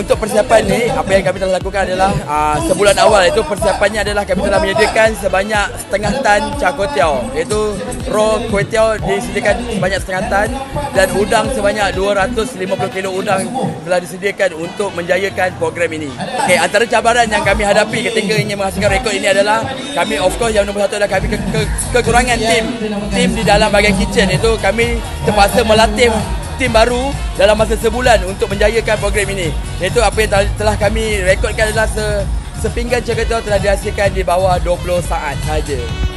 untuk persiapan ni apa yang kami telah lakukan adalah uh, sebulan awal itu persiapannya adalah kami telah menyediakan sebanyak setengah tan teow iaitu raw teow disediakan sebanyak setengah tan dan udang sebanyak 250 kilo udang telah disediakan untuk menjayakan program ini. Okay, antara cabaran yang kami hadapi ketika ingin menghasilkan rekod ini adalah kami of course yang nombor satu adalah kami ke, ke, kekurangan tim tim di dalam bahagian kitchen itu kami terpaksa melatih tim baru dalam masa sebulan untuk menjayakan program ini. Iaitu apa yang telah kami rekodkan adalah se, sepinggan ceketua telah dihasilkan di bawah 20 saat saja.